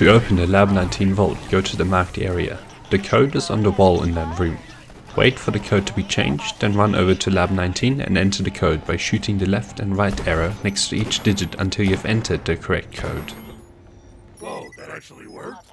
To open the Lab 19 vault, go to the marked area. The code is on the wall in that room. Wait for the code to be changed, then run over to Lab 19 and enter the code by shooting the left and right arrow next to each digit until you've entered the correct code. Whoa, that actually worked?